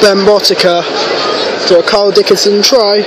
Ben Botica to a Carl Dickinson try.